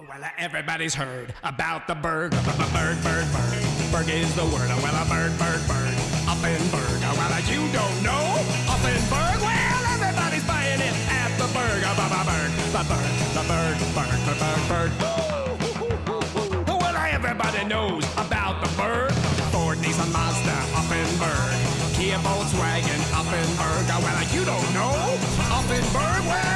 Oh, well, everybody's heard about the Berg. Berg, Berg, Berg. Berg is the word. Oh, well, a Berg, Berg, Berg. Auffenberg. Oh, well, you don't know. Auffenberg. Well, everybody's buying it at the Berg. Berg, the Berg, the Berg, Berg, the Berg, Berg. Well, everybody knows about the Berg. Ford, Nissan, Mazda, Auffenberg. Kia, Volkswagen, Auffenberg. Well, you don't know. Auffenberg. Well,